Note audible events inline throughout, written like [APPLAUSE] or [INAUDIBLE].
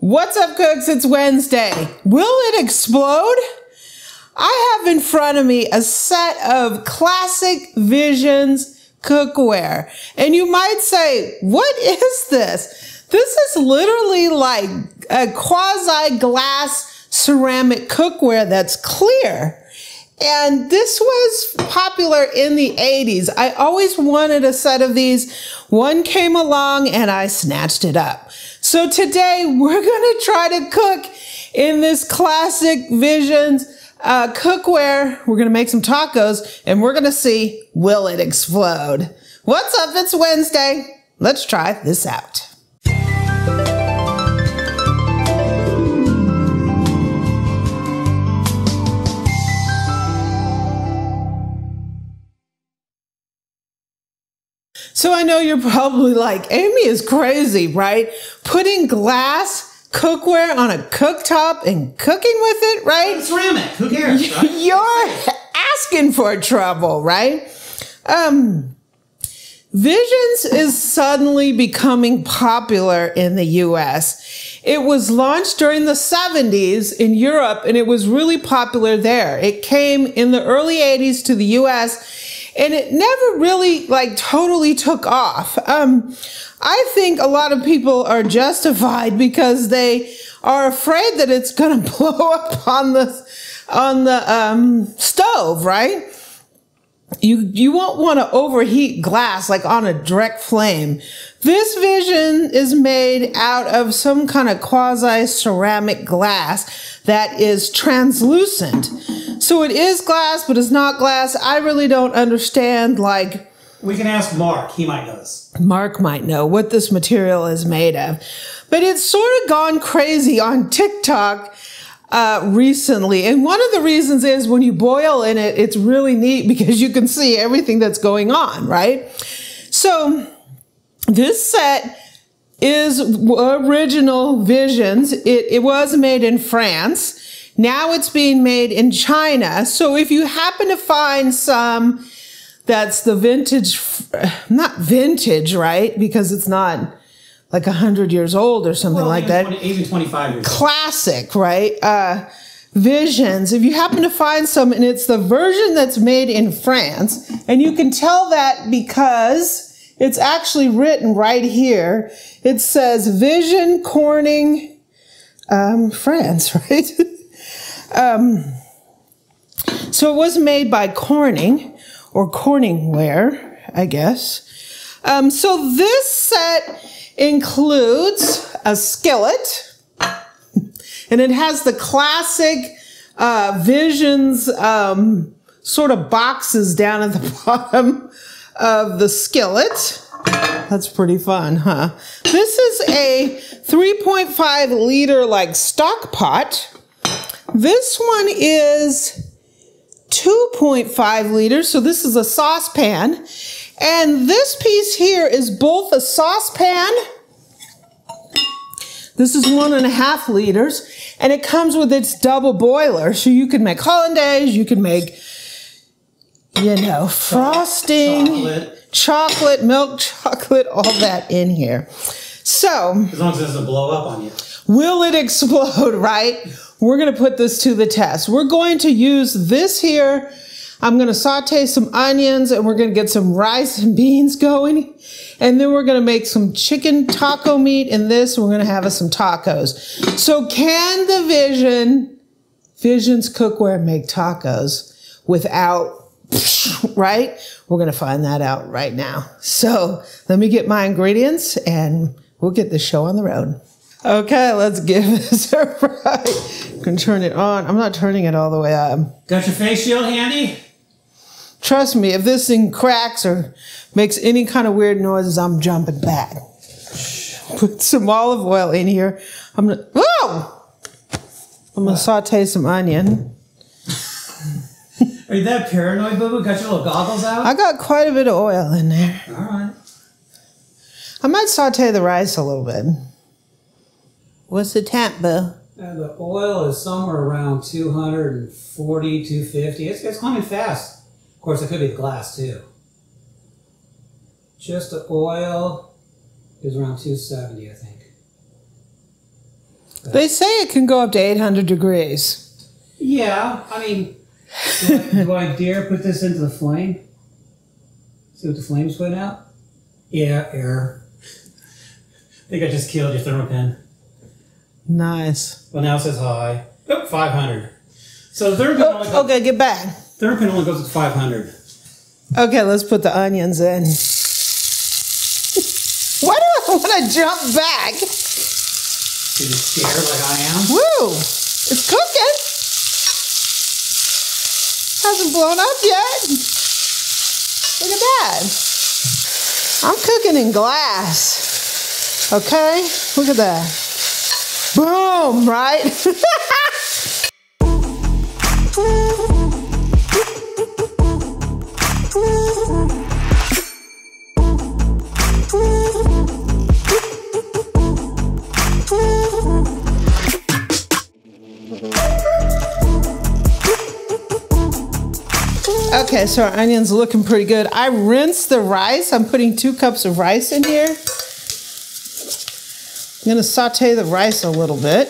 What's up, cooks? It's Wednesday. Will it explode? I have in front of me a set of classic Visions cookware. And you might say, what is this? This is literally like a quasi glass ceramic cookware that's clear. And this was popular in the 80s. I always wanted a set of these. One came along and I snatched it up. So today we're [LAUGHS] going to try to cook in this classic Visions uh, cookware. We're going to make some tacos and we're going to see will it explode. What's up? It's Wednesday. Let's try this out. So I know you're probably like, Amy is crazy, right? Putting glass cookware on a cooktop and cooking with it, right? It's ceramic. Who cares? [LAUGHS] Right? You're asking for trouble, right? Um, Visions is suddenly becoming popular in the US. It was launched during the 70s in Europe and it was really popular there. It came in the early 80s to the US and it never really like totally took off. Um, I think a lot of people are justified because they are afraid that it's going [LAUGHS] to blow up on the on the um, stove, right? You you won't want to overheat glass like on a direct flame. This vision is made out of some kind of quasi ceramic glass that is translucent. So it is glass, but it's not glass. I really don't understand, like. We can ask Mark. He might know this. Mark might know what this material is made of. But it's sort of gone crazy on TikTok uh, recently. And one of the reasons is when you boil in it, it's really neat because you can see everything that's going on, right? So this set is original visions. It, it was made in France. Now it's being made in China. So if you happen to find some that's the vintage, not vintage, right? Because it's not like a hundred years old or something well, like that. 20, even 25 years Classic, right? Uh, visions. If you happen to find some, and it's the version that's made in France, and you can tell that because it's actually written right here. It says Vision Corning, um, France, [LAUGHS] right? Um, so it was made by Corning or Corningware, I guess. Um, so this set includes a skillet, [LAUGHS] and it has the classic uh, Visions um, sort of boxes down at the [LAUGHS] bottom of the skillet. That's pretty fun, huh? This is a 3.5 liter like stock pot. This one is 2.5 liters, so this is a saucepan. And this piece here is both a saucepan, this is one and a half liters, and it comes with its double boiler. So you can make hollandaise, you can make, you know, frosting, chocolate, chocolate milk chocolate, all that in here. So, as long as it doesn't blow up on you. Will it explode, [LAUGHS] right? We're going to put this to the test. We're going to use this here. I'm going to saute some onions and we're going to get some rice and beans going. And then we're going to make some chicken taco meat in this. We're going to have some tacos. So can the Vision, Visions cookware make tacos without, [LAUGHS] right? We're going to find that out right now. So let me get my ingredients and we'll get the show on the road. Okay, let's give [LAUGHS] this a try. can turn it on. I'm not turning it all the way up. Got your face shield handy? Trust me, if this thing cracks or makes any kind of weird noises, I'm jumping back. Put some olive oil in here. I'm gonna, oh! I'm gonna saute some onion. Are you that paranoid, Boo Boo? Got your little goggles out? I got quite a bit of oil in there. All right. I might saute the rice a little bit. What's the temp, Boo? Uh, the oil is somewhere around 240, 250. It's, it's climbing fast. Of course, it could be the glass too. Just the oil is around 270, I think. They say it can go up to 800 degrees. Yeah, I mean, do I, do I dare put this into the flame? See what the flame's went out? Yeah, error. I think I just killed your Thermapen. Nice. Well, now it says high. Oh, 500. So the Thermapen, only, Oh, okay, get back. Thermapen only goes to 500. Okay, let's put the onions in. [LAUGHS] Why do I want to jump back? Are you scared like I am? Woo! It's cooking. Hasn't blown up yet. Look at that. I'm cooking in glass. Okay? Look at that. Boom, right? [LAUGHS] Okay, so our onion's looking pretty good. I rinsed the rice. I'm putting two cups of rice in here. I'm gonna saute the rice a little bit.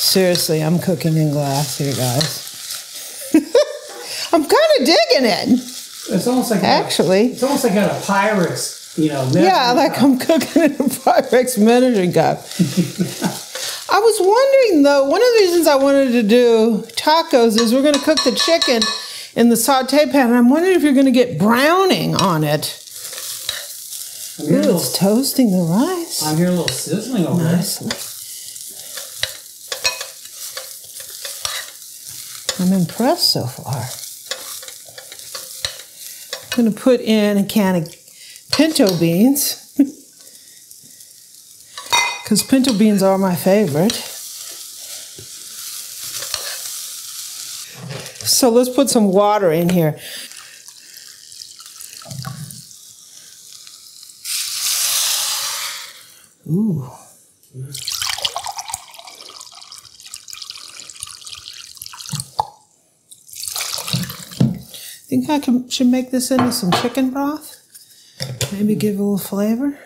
Seriously, I'm cooking in glass here, guys. [LAUGHS] I'm kind of digging it, It's almost like actually. It's almost like a Pyrex, you know. Yeah, like I'm cooking in a Pyrex measuring cup. [LAUGHS] I was wondering though, one of the reasons I wanted to do tacos is we're going to cook the chicken in the saute pan. And I'm wondering if you're going to get browning on it. I'm hearing, a Ooh, little, it's toasting the rice I'm hearing a little sizzling over there. nicely. I'm impressed so far. I'm going to put in a can of pinto beans. [LAUGHS] Because pinto beans are my favorite. So let's put some water in here. Ooh. Think I can, should make this into some chicken broth? Maybe give it a little flavor?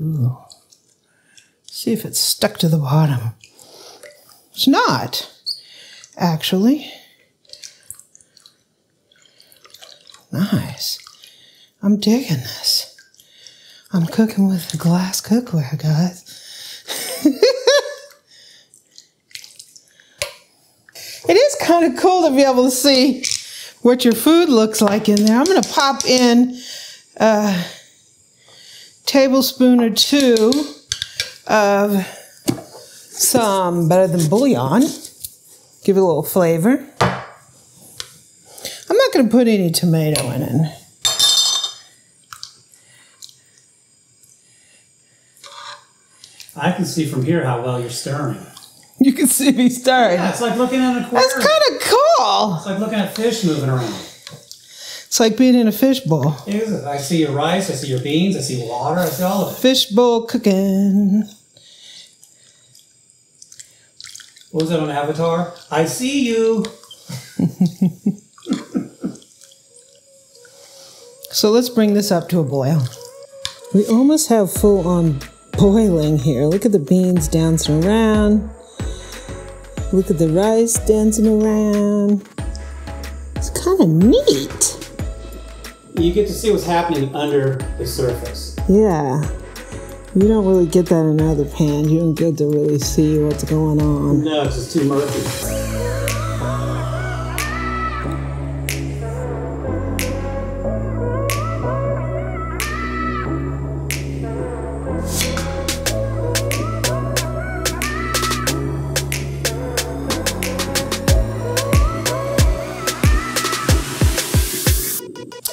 Ooh. See if it's stuck to the bottom. It's not, actually. Nice. I'm digging this. I'm cooking with glass cookware, guys. [LAUGHS] it is kind of cool to be able to see what your food looks like in there. I'm going to pop in a tablespoon or two of some better than bouillon. Give it a little flavor. I'm not going to put any tomato in it. I can see from here how well you're stirring. You can see me stirring. Yeah, it's like looking at an aquarium. That's kind of cool. It's like looking at fish moving around. It's like being in a fishbowl. It is. I see your rice, I see your beans, I see water, I see all of it. Fishbowl cooking. What was that on Avatar? I see you. So let's bring this up to a boil. We almost have full on boiling here. Look at the beans dancing around. Look at the rice dancing around. It's kind of neat. You get to see what's happening under the surface. Yeah. You don't really get that in other pans. You don't get to really see what's going on. No, it's just too murky.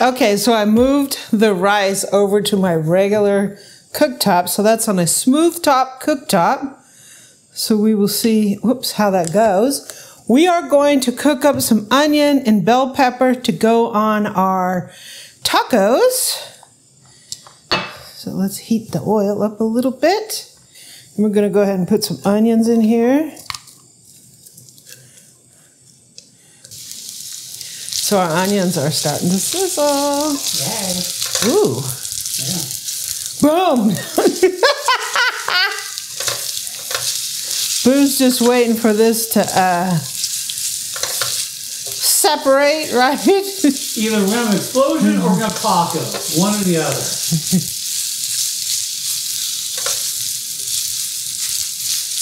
Okay, so I moved the rice over to my regular cooktop. So that's on a smooth top cooktop. So we will see, whoops, how that goes. We are going to cook up some onion and bell pepper to go on our tacos. So let's heat the oil up a little bit. And we're going to go ahead and put some onions in here. So our onions are starting to sizzle. Yay. Ooh. Yeah. Boom. [LAUGHS] Boo's just waiting for this to uh, separate, right? [LAUGHS] Either we're gonna have an explosion or we're gonna have tacos. One or the other.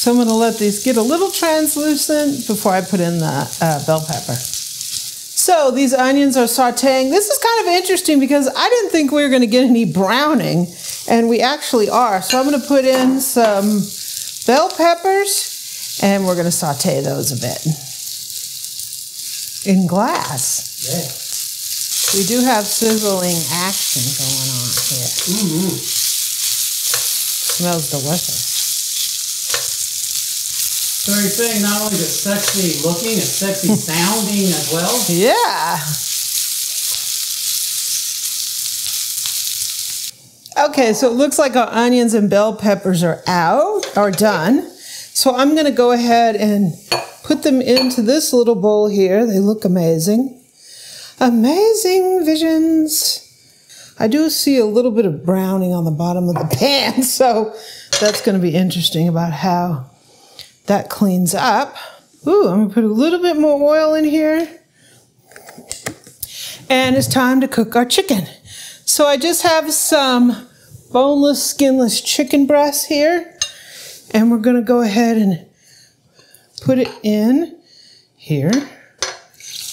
so I'm going to let these get a little translucent before I put in the uh, bell pepper. So these onions are sauteing. This is kind of interesting because I didn't think we were going to get any browning, and we actually are. So I'm going to put in some bell peppers, and we're going to saute those a bit in glass. Yeah. We do have sizzling action going on here. Ooh. Smells delicious. So you're saying not only is it sexy looking, it's sexy [LAUGHS] sounding as well? Yeah. Okay, so it looks like our onions and bell peppers are out, are done. So I'm going to go ahead and put them into this little bowl here. They look amazing. Amazing visions. I do see a little bit of browning on the bottom of the [LAUGHS] pan, so that's going to be interesting about how that cleans up. Ooh, I'm gonna put a little bit more oil in here. And it's time to cook our chicken. So I just have some boneless, skinless chicken breasts here. And we're gonna go ahead and put it in here.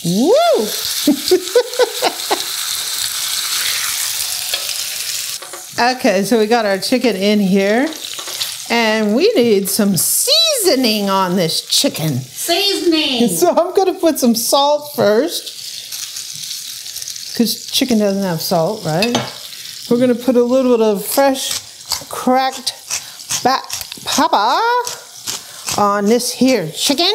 Woo! [LAUGHS] okay, so we got our chicken in here. And we need some seasoning on this chicken. Seasoning! [LAUGHS] So I'm going to put some salt first. Because chicken doesn't have salt, right? We're going to put a little bit of fresh cracked black pepper on this here chicken.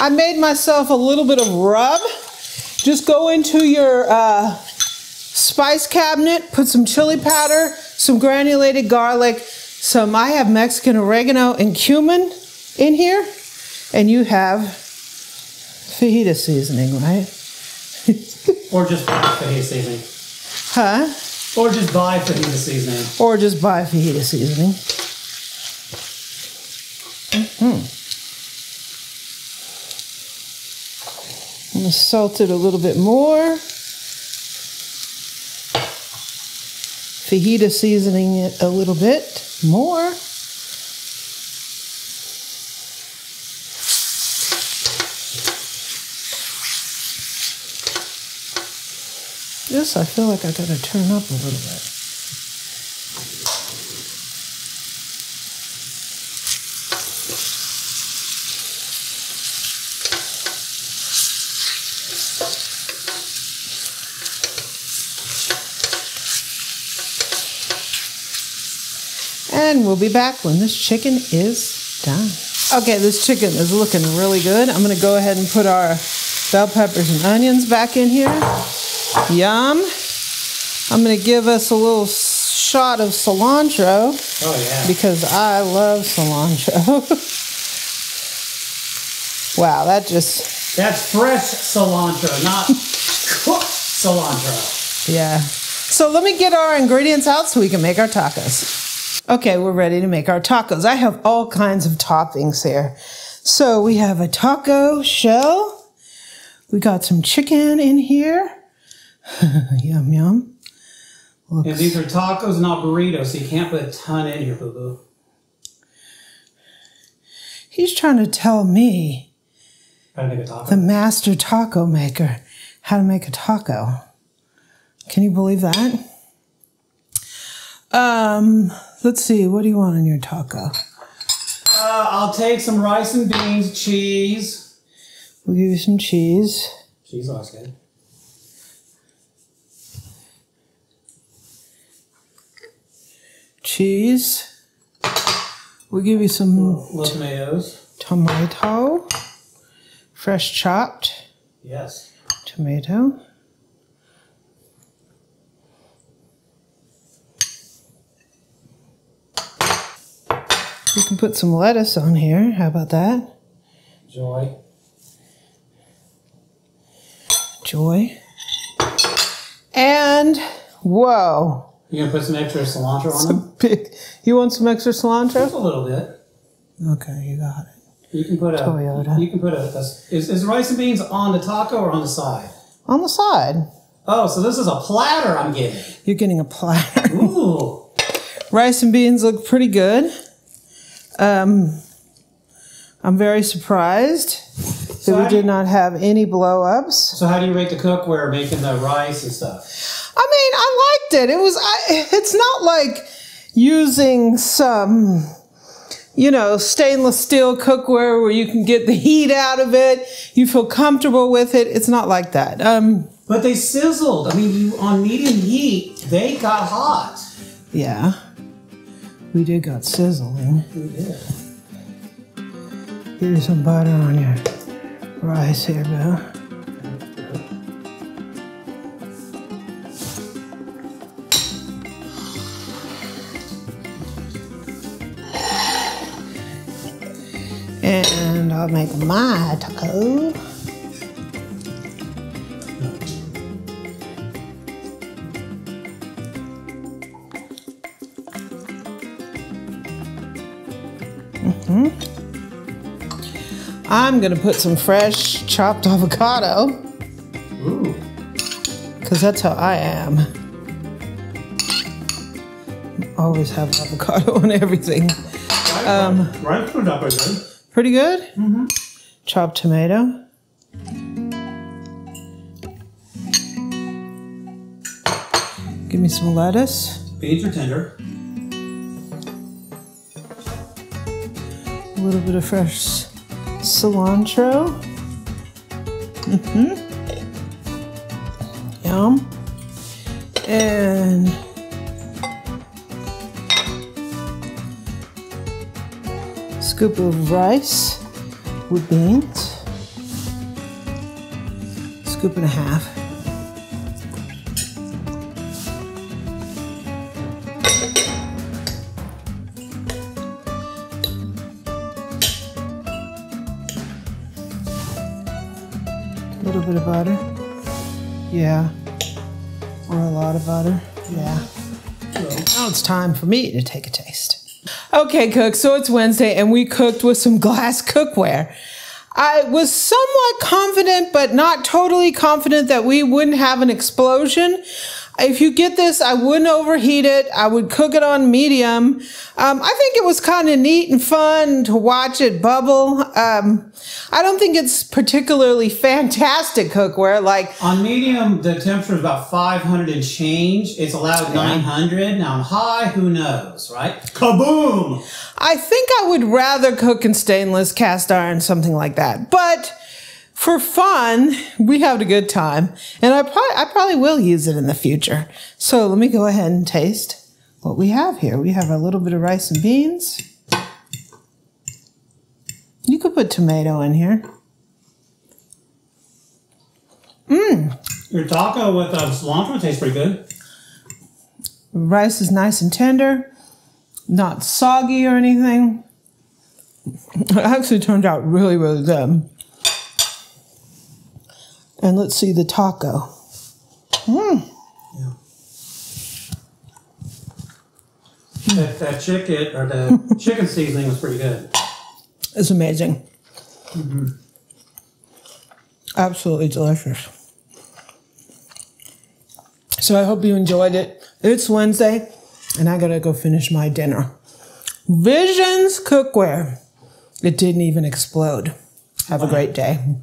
I made myself a little bit of rub. Just go into your uh, spice cabinet, put some chili powder, some granulated garlic, some, I have Mexican oregano and cumin in here, and you have fajita seasoning, right? [LAUGHS] Or just buy fajita seasoning. Huh? Or just buy fajita seasoning. Or just buy fajita seasoning. Hmm. I'm gonna salt it a little bit more. Fajita seasoning it a little bit more. This I feel like I gotta turn up a little bit. And we'll be back when this chicken is done. Okay, this chicken is looking really good. I'm gonna go ahead and put our bell peppers and onions back in here. Yum. I'm gonna give us a little shot of cilantro Oh, yeah. because I love cilantro. [LAUGHS] wow, that just, That's fresh cilantro, not [LAUGHS] cooked cilantro. yeah. So let me get our ingredients out so we can make our tacos. Okay, we're ready to make our tacos. I have all kinds of toppings here. So we have a taco shell. We got some chicken in here. [LAUGHS] yum, yum. And these are tacos, not burritos, so you can't put a ton in here, boo boo. He's trying to tell me, to make a taco. the master taco maker, how to make a taco. Can you believe that? Um, let's see. What do you want on your taco? Uh, I'll take some rice and beans, cheese. We'll give you some cheese. Cheese looks good. Cheese. We'll give you some Little tomatoes. tomato. Fresh chopped Yes. tomato. You can put some lettuce on here. How about that? Joy. Joy. And whoa, You gonna put some extra cilantro on them? big. You want some extra cilantro? Just a little bit. Okay, you got it. You can put a. Toyota. You can put a. a is, is rice and beans on the taco or on the side? On the side, Oh, so this is a platter I'm getting. you're getting a platter. Ooh. [LAUGHS] Rice and beans look pretty good. Um, I'm very surprised that we do you- did not have any blow ups. So how do you rate the cookware making the rice and stuff? I mean, I liked it. It was. I, it's not like using some, you know, stainless steel cookware where you can get the heat out of it. You feel comfortable with it. It's not like that. Um, But they sizzled. I mean, you on medium heat, they got hot. yeah, we did got sizzling. Here's some butter on your rice here, Bill. And I'll make my taco. I'm gonna put some fresh chopped [LAUGHS] avocado Ooh. because that's how I am. Always have avocado [LAUGHS] on everything. Um, out pretty good. Pretty good. Mm-hmm. Chopped tomato. Give me some lettuce. Beans are tender. A little bit of fresh cilantro. Mm-hmm. Yum. And scoop of rice with beans. Scoop and a half. Bit of butter. Yeah. Or a lot of butter. Yeah. Now it's time for me to take a taste. Okay, cook. So it's Wednesday and we cooked with some glass [LAUGHS] cookware. I was somewhat confident, but not totally confident that we wouldn't have an explosion. If you get this, I wouldn't overheat it. I would cook it on medium. Um, I think it was kind of neat and fun to watch it bubble. Um, I don't think it's particularly fantastic cookware. Like, On medium, the temperature is about 500 and change. It's allowed 900. Now on high, who knows, right? Kaboom! I think I would rather cook in stainless, cast iron, something like that. But for fun, we had a good time, and I probably I probably will use it in the future. So let me go ahead and taste what we have here. We have a little bit of rice and beans. You could put tomato in here. Mmm. Your taco with uh, cilantro tastes pretty good. Rice is nice and tender, not soggy or anything. [LAUGHS] It actually turned out really, really good. And let's see the taco. Hmm. Yeah. That, that chicken or the [LAUGHS] chicken seasoning was pretty good. It's amazing. Mm-hmm. Absolutely delicious. So I hope you enjoyed it. It's Wednesday, and I gotta go finish my dinner. Visions Cookware. It didn't even explode. Have a great day.